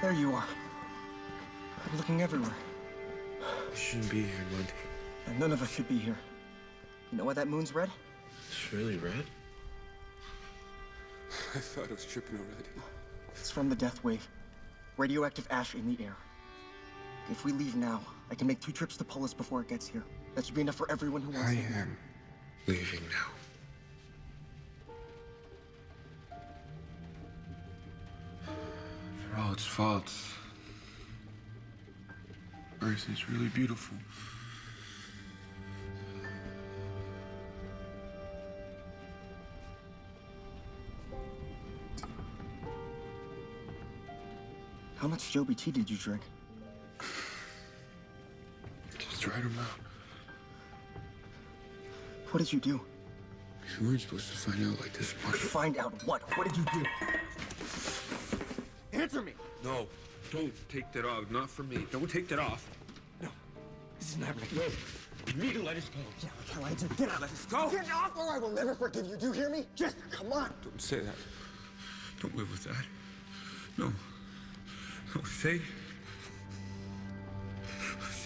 There you are. I'm looking everywhere. You shouldn't be here, Monty. And none of us should be here. You know why that moon's red? It's really red. I thought I was tripping already. It's from the death wave. Radioactive ash in the air. If we leave now, I can make two trips to Polis before it gets here. That should be enough for everyone who wants I to. am leaving now. Its faults, Earth is really beautiful. How much Jobi tea did you drink? Just right him out. What did you do? You weren't supposed to find out like this, Mark. Find out what? What did you do? Answer me! No, don't take that off. Not for me. Don't take that off. No, this isn't happening. You need to let us go. Yeah, I just get out. Let us go. Get off or I will never forgive you. Do you hear me? Just come on. Don't say that. Don't live with that. No. No, say.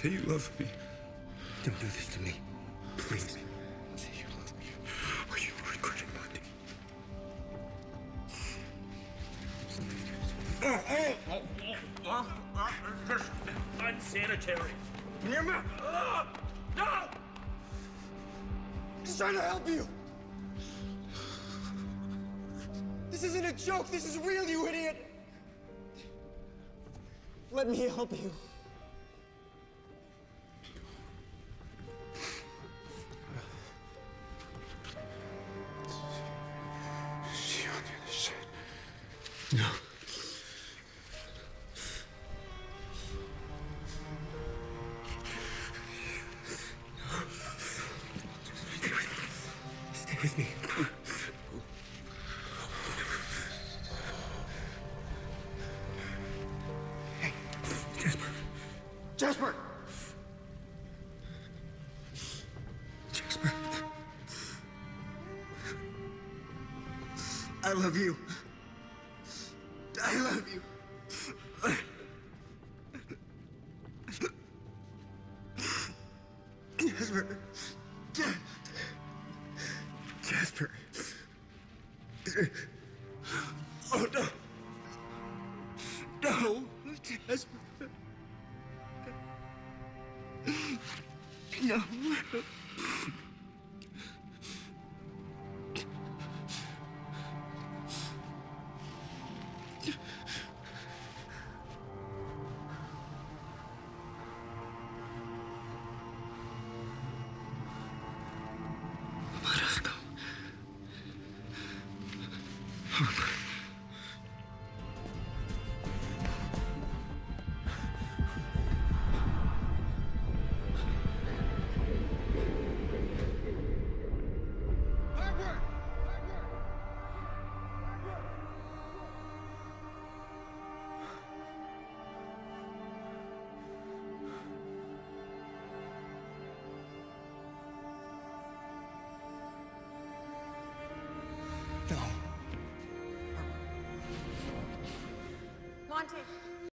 Say you love me. Don't do this to me. Please. Unsanitary. Hear uh, me? No! Just trying to help you. This isn't a joke. This is real, you idiot. Let me help you. See you on the other side. No. With me. Hey, Jasper. Jasper! Jasper. I love you. I love you. Jasper. Ja- Jasper. Oh no. No, Jasper. No. Go.